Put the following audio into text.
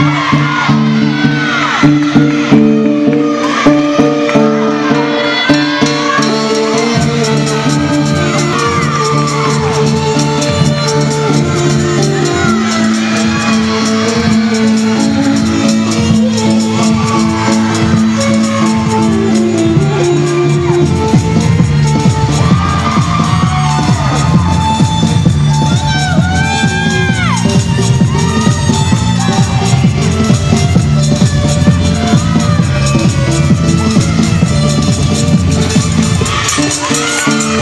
Música Música